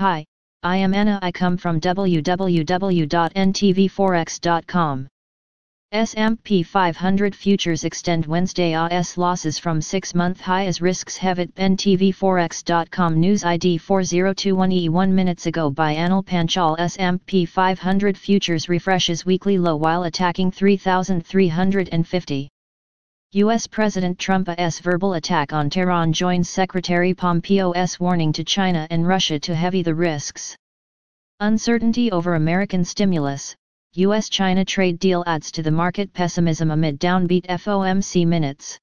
Hi, I am Anna. I come from www.ntvforex.com. S&P 500 futures extend Wednesday AS losses from 6-month high as risks have it ntvforex.com news ID 4021E 1 minutes ago by Anil Panchal S&P 500 futures refreshes weekly low while attacking 3350. U.S. President Trump's verbal attack on Tehran joins Secretary Pompeo's warning to China and Russia to heavy the risks. Uncertainty over American stimulus, US-China trade deal adds to the market pessimism amid downbeat FOMC minutes.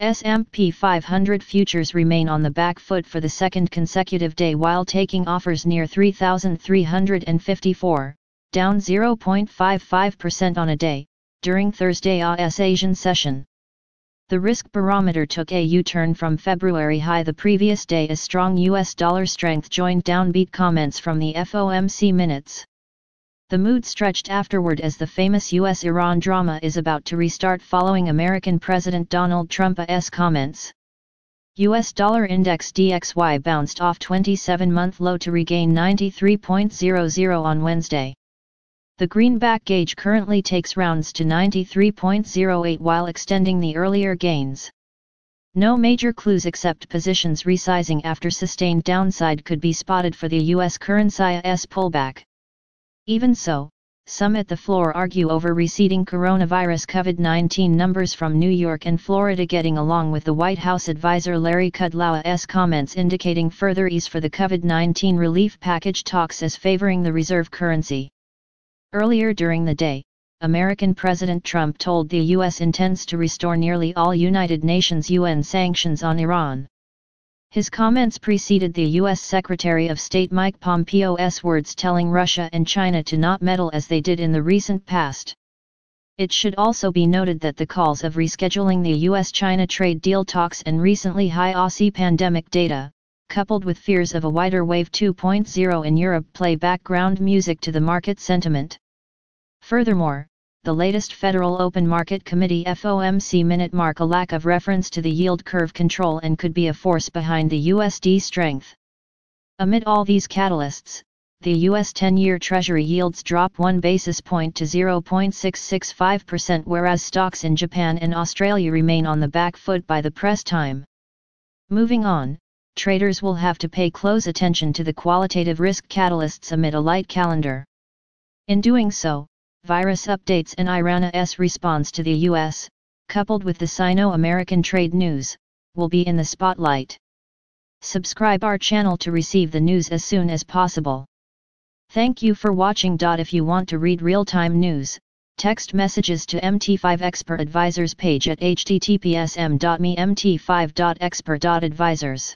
S&P 500 futures remain on the back foot for the second consecutive day while taking offers near 3,354, down 0.55% on a day, during Thursday AS Asian session. The risk barometer took a U-turn from February high the previous day as strong US dollar strength joined downbeat comments from the FOMC minutes. The mood stretched afterward as the famous US-Iran drama is about to restart following American President Donald Trump's comments. US dollar index DXY bounced off 27-month low to regain 93.00 on Wednesday. The greenback gauge currently takes rounds to 93.08 while extending the earlier gains. No major clues except positions resizing after sustained downside could be spotted for the US currency's pullback. Even so, some at the floor argue over receding coronavirus COVID-19 numbers from New York and Florida getting along with the White House advisor Larry Kudlow's comments indicating further ease for the COVID-19 relief package talks as favoring the reserve currency. Earlier during the day, American President Trump told the U.S. intends to restore nearly all United Nations UN sanctions on Iran. His comments preceded the U.S. Secretary of State Mike Pompeo's words telling Russia and China to not meddle as they did in the recent past. It should also be noted that the calls of rescheduling the U.S.-China trade deal talks and recently high Aussie pandemic data, coupled with fears of a wider wave 2.0 in Europe play background music to the market sentiment. Furthermore, the latest Federal Open Market Committee FOMC minute mark a lack of reference to the yield curve control and could be a force behind the USD strength. Amid all these catalysts, the US 10-year Treasury yields drop 1 basis point to 0.665% whereas stocks in Japan and Australia remain on the back foot by the press time. Moving on, traders will have to pay close attention to the qualitative risk catalysts amid a light calendar. In doing so, virus updates and Iran's response to the US, coupled with the Sino-American trade news, will be in the spotlight. Subscribe our channel to receive the news as soon as possible. Thank you for watching. If you want to read real-time news, text messages to MT5 Expert Advisors page at https m.me mt5.expert.advisors.